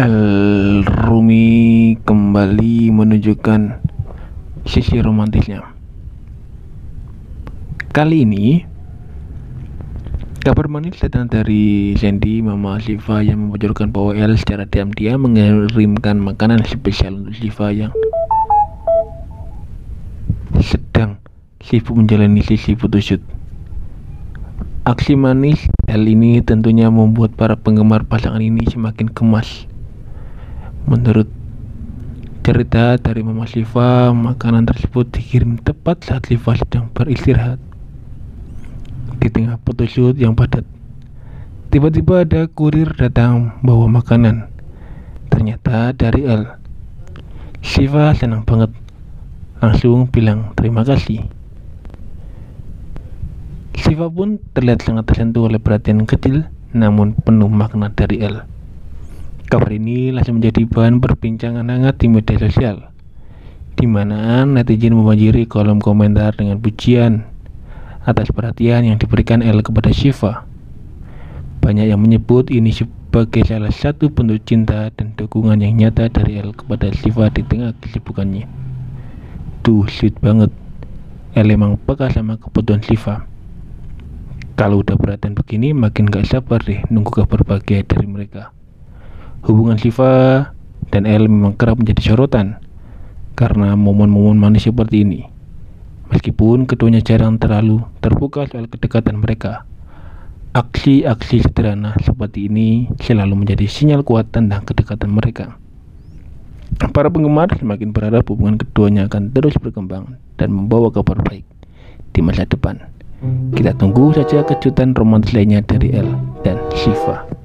Al Rumi kembali menunjukkan sisi romantisnya. Kali ini kabar manis datang dari Sandy Mama Siva yang membocorkan bahwa El secara diam-diam mengirimkan makanan spesial untuk Siva yang sedang sibuk menjalani sisi photoshoot. Aksi manis El ini tentunya membuat para penggemar pasangan ini semakin gemas. Menurut cerita dari Mama Siva, makanan tersebut dikirim tepat saat Siva sedang beristirahat di tengah photoshoot yang padat. Tiba-tiba ada kurir datang bawa makanan. Ternyata dari El. Siva senang banget. Langsung bilang terima kasih. Siva pun terlihat sangat tersentuh oleh perhatian kecil namun penuh makna dari El. Kabar ini langsung menjadi bahan perbincangan hangat di media sosial, di mana netizen membanjiri kolom komentar dengan pujian atas perhatian yang diberikan El kepada Siva. Banyak yang menyebut ini sebagai salah satu bentuk cinta dan dukungan yang nyata dari El kepada Siva di tengah kesibukannya. Tuh, sweet banget. El emang peka sama kebutuhan Siva. Kalau udah perhatian begini makin gak sabar deh nunggu kabar bahagia dari mereka. Hubungan Siva dan El memang kerap menjadi sorotan karena momen-momen manis seperti ini. Meskipun keduanya jarang terlalu terbuka soal kedekatan mereka, aksi-aksi sederhana seperti ini selalu menjadi sinyal kuat tentang kedekatan mereka. Para penggemar semakin berharap hubungan keduanya akan terus berkembang dan membawa kabar baik di masa depan. Kita tunggu saja kejutan romantis lainnya dari El dan Shiva.